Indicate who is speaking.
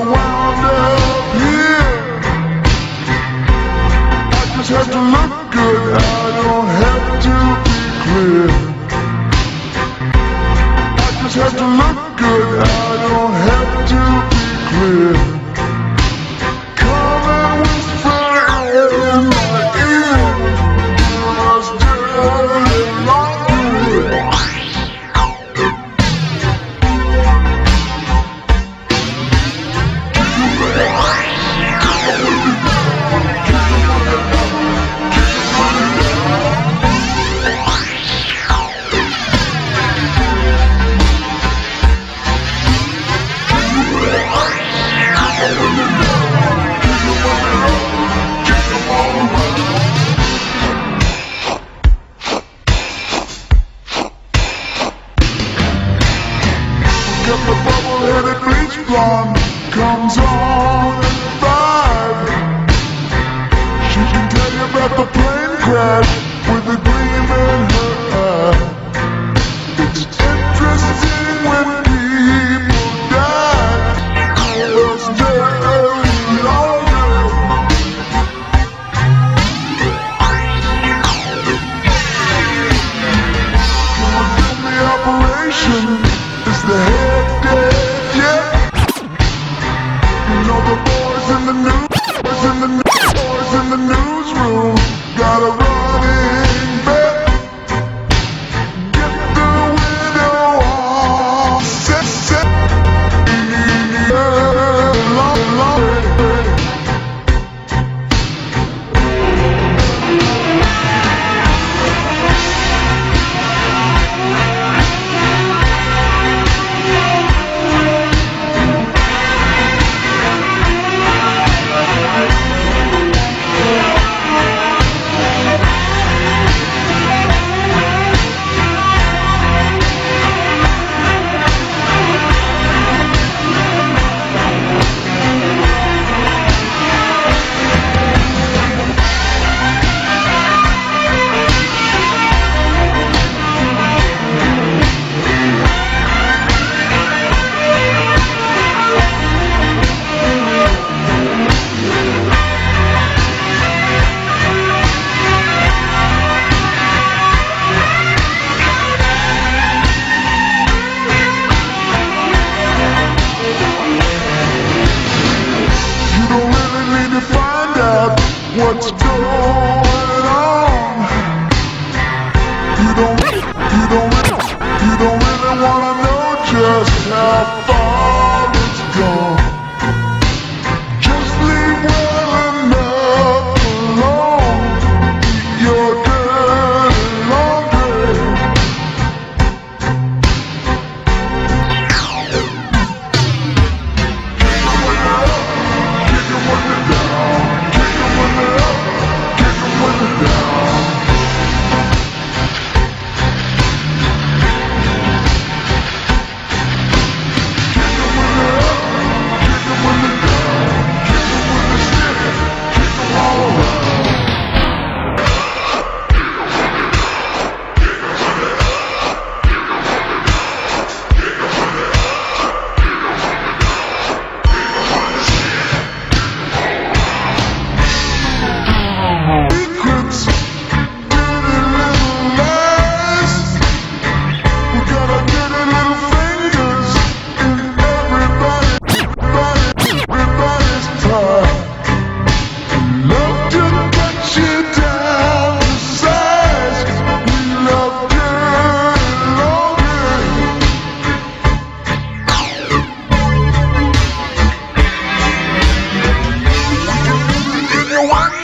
Speaker 1: wound up, here. I just have to look good, I don't have to be clear. I just have to look good, I don't have to be clear. crash. a. you want